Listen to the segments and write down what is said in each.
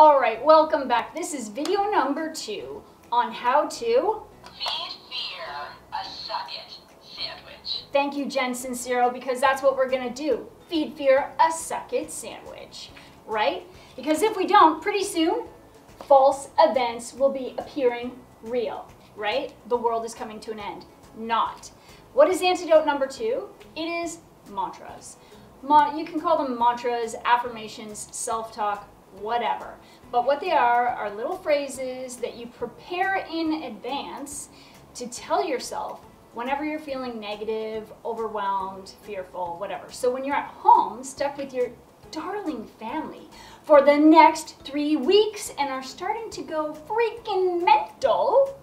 All right, welcome back. This is video number two on how to Feed fear a suck it sandwich. thank you, Jen Sincero, because that's what we're gonna do. Feed fear a suck it sandwich, right? Because if we don't, pretty soon, false events will be appearing real, right? The world is coming to an end. Not. What is antidote number two? It is mantras. Ma- you can call them mantras, affirmations, self talk, whatever. But what they are are little phrases that you prepare in advance to tell yourself whenever you're feeling negative, overwhelmed, fearful, whatever. So when you're at home, stuck with your darling family for the next three weeks and are starting to go freaking mental,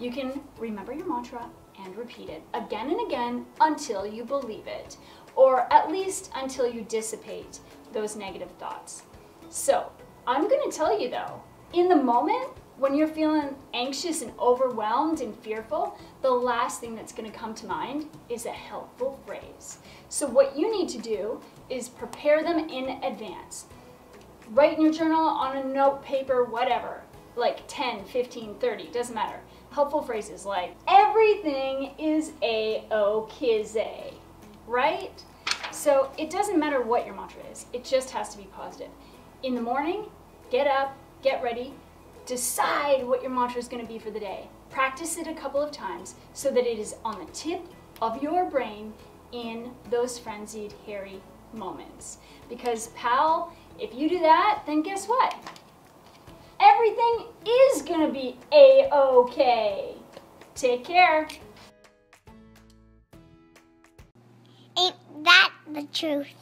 you can remember your mantra and repeat it again and again until you believe it, or at least until you dissipate those negative thoughts. So, I'm going to tell you though, in the moment when you're feeling anxious and overwhelmed and fearful, the last thing that's going to come to mind is a helpful phrase. So, what you need to do is prepare them in advance. Write in your journal on a note paper, whatever, like 10, 15, 30, doesn't matter. Helpful phrases like, everything is a-okay, right? So it doesn't matter what your mantra is, it just has to be positive. In the morning, get up, get ready, decide what your mantra is going to be for the day. Practice it a couple of times so that it is on the tip of your brain in those frenzied, hairy moments. Because, pal, if you do that, then guess what? Everything is going to be a-okay. Take care. Ain't that the truth?